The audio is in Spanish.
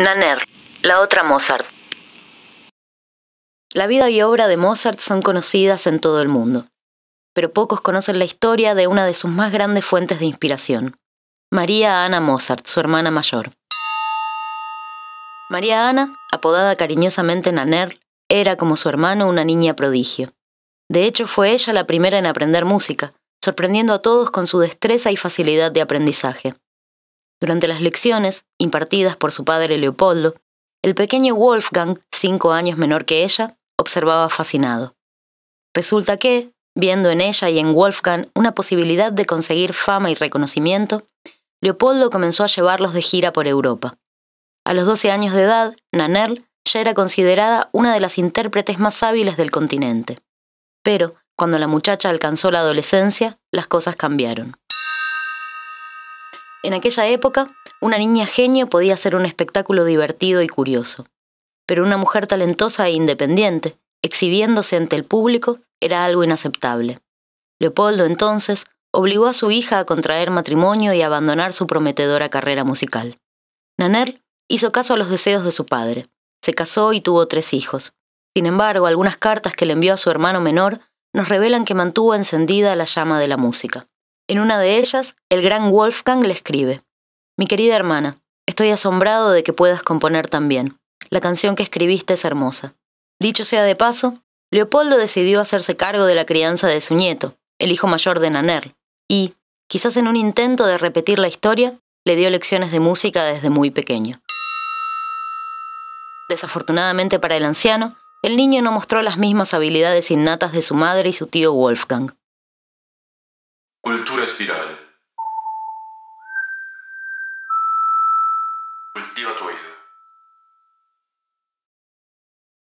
Nanner, la otra Mozart. La vida y obra de Mozart son conocidas en todo el mundo, pero pocos conocen la historia de una de sus más grandes fuentes de inspiración, María Ana Mozart, su hermana mayor. María Ana, apodada cariñosamente Nanner, era como su hermano una niña prodigio. De hecho, fue ella la primera en aprender música, sorprendiendo a todos con su destreza y facilidad de aprendizaje. Durante las lecciones, impartidas por su padre Leopoldo, el pequeño Wolfgang, cinco años menor que ella, observaba fascinado. Resulta que, viendo en ella y en Wolfgang una posibilidad de conseguir fama y reconocimiento, Leopoldo comenzó a llevarlos de gira por Europa. A los 12 años de edad, Nannerl ya era considerada una de las intérpretes más hábiles del continente. Pero, cuando la muchacha alcanzó la adolescencia, las cosas cambiaron. En aquella época, una niña genio podía ser un espectáculo divertido y curioso, pero una mujer talentosa e independiente, exhibiéndose ante el público, era algo inaceptable. Leopoldo entonces obligó a su hija a contraer matrimonio y abandonar su prometedora carrera musical. Naner hizo caso a los deseos de su padre. Se casó y tuvo tres hijos. Sin embargo, algunas cartas que le envió a su hermano menor nos revelan que mantuvo encendida la llama de la música. En una de ellas, el gran Wolfgang le escribe, Mi querida hermana, estoy asombrado de que puedas componer tan bien. La canción que escribiste es hermosa. Dicho sea de paso, Leopoldo decidió hacerse cargo de la crianza de su nieto, el hijo mayor de Naner, y, quizás en un intento de repetir la historia, le dio lecciones de música desde muy pequeño. Desafortunadamente para el anciano, el niño no mostró las mismas habilidades innatas de su madre y su tío Wolfgang. Cultura spirale.